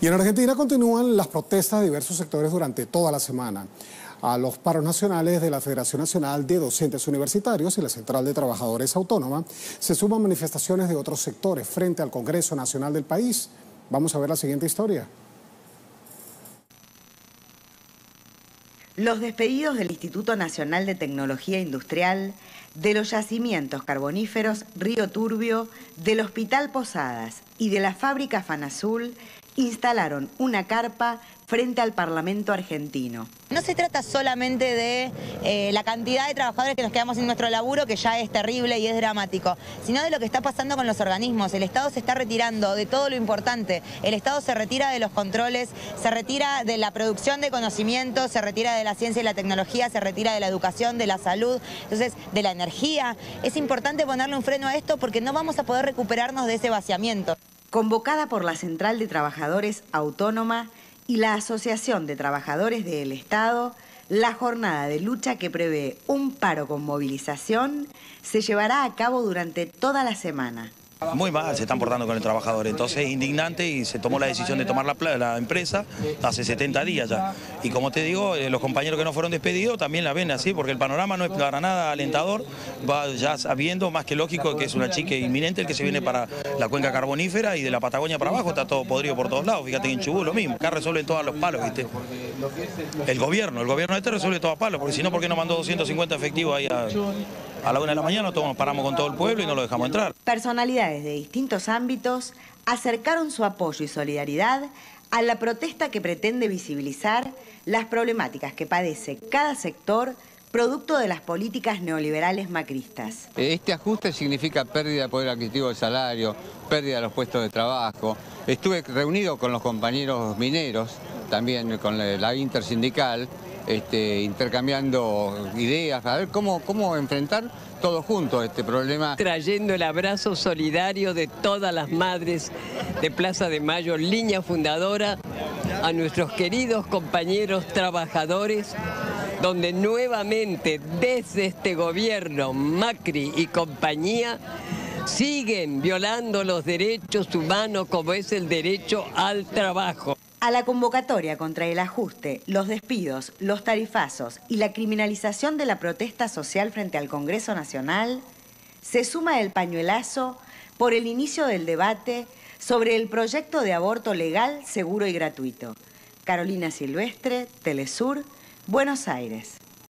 Y en Argentina continúan las protestas de diversos sectores durante toda la semana. A los paros nacionales de la Federación Nacional de Docentes Universitarios y la Central de Trabajadores Autónoma se suman manifestaciones de otros sectores frente al Congreso Nacional del país. Vamos a ver la siguiente historia. Los despedidos del Instituto Nacional de Tecnología Industrial, de los yacimientos carboníferos Río Turbio, del Hospital Posadas y de la fábrica Fanazul instalaron una carpa frente al Parlamento argentino. No se trata solamente de eh, la cantidad de trabajadores que nos quedamos sin nuestro laburo, que ya es terrible y es dramático, sino de lo que está pasando con los organismos. El Estado se está retirando de todo lo importante. El Estado se retira de los controles, se retira de la producción de conocimiento, se retira de la ciencia y la tecnología, se retira de la educación, de la salud, entonces de la energía. Es importante ponerle un freno a esto porque no vamos a poder recuperarnos de ese vaciamiento convocada por la Central de Trabajadores Autónoma y la Asociación de Trabajadores del Estado, la jornada de lucha que prevé un paro con movilización se llevará a cabo durante toda la semana. Muy mal se están portando con el trabajador, entonces es indignante y se tomó la decisión de tomar la, empresa hace 70 días ya. Y como te digo, eh, los compañeros que no fueron despedidos también la ven así, porque el panorama no es para nada alentador, va ya sabiendo más que lógico que es una chica inminente el que se viene para la cuenca carbonífera y de la Patagonia para abajo está todo podrido por todos lados, fíjate que en Chubú lo mismo, acá resuelven todos los palos, ¿viste? El gobierno, el gobierno este resuelve todos los palos, porque si no, ¿por qué no mandó 250 efectivos ahí a, a la una de la mañana? Todos paramos con todo el pueblo y no lo dejamos entrar. Personalidades de distintos ámbitos acercaron su apoyo y solidaridad a la protesta que pretende visibilizar las problemáticas que padece cada sector producto de las políticas neoliberales macristas. Este ajuste significa pérdida de poder adquisitivo del salario, pérdida de los puestos de trabajo. Estuve reunido con los compañeros mineros, también con la intersindical, este, intercambiando ideas, a ver cómo, cómo enfrentar todos juntos este problema. Trayendo el abrazo solidario de todas las madres de Plaza de Mayo, línea fundadora, a nuestros queridos compañeros trabajadores, donde nuevamente desde este gobierno, Macri y compañía, siguen violando los derechos humanos como es el derecho al trabajo. A la convocatoria contra el ajuste, los despidos, los tarifazos y la criminalización de la protesta social frente al Congreso Nacional, se suma el pañuelazo por el inicio del debate sobre el proyecto de aborto legal, seguro y gratuito. Carolina Silvestre, Telesur, Buenos Aires.